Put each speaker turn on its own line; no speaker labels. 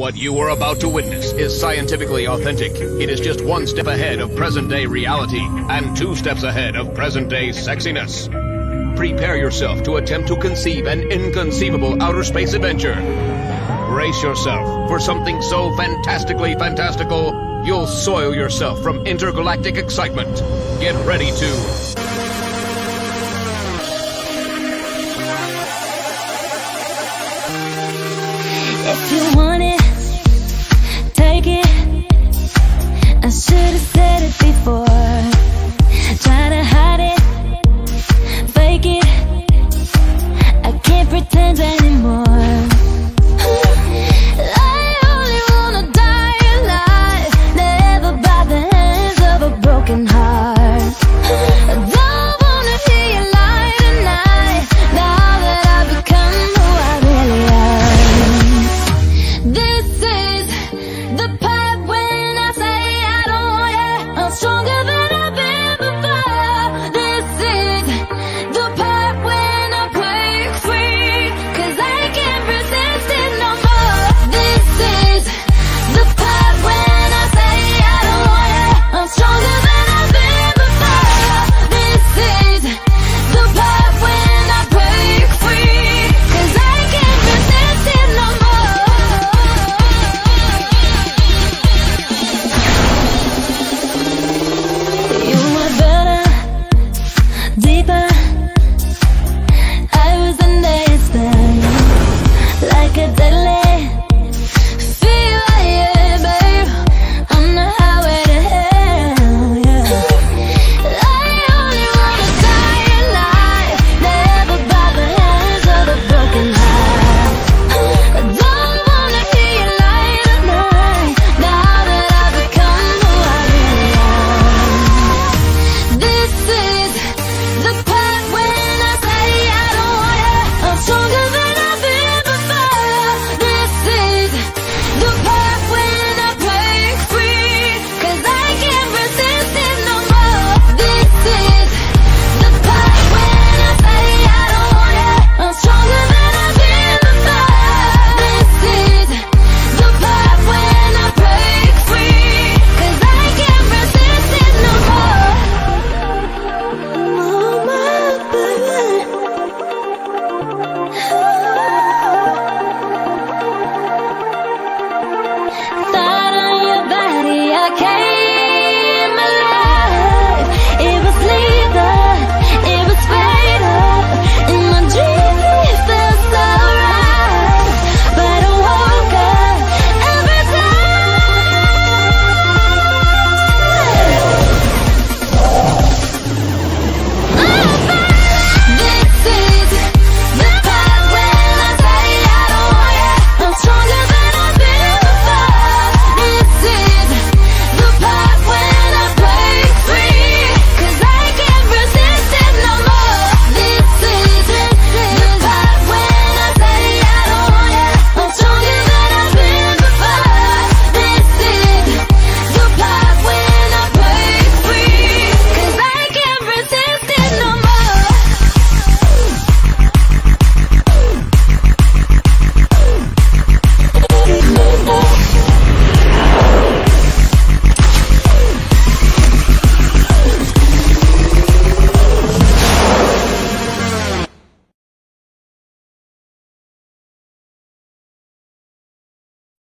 What you are about to witness is scientifically authentic. It is just one step ahead of present-day reality and two steps ahead of present-day sexiness. Prepare yourself to attempt to conceive an inconceivable outer space adventure. Brace yourself for something so fantastically fantastical, you'll soil yourself from intergalactic excitement. Get ready to
If you want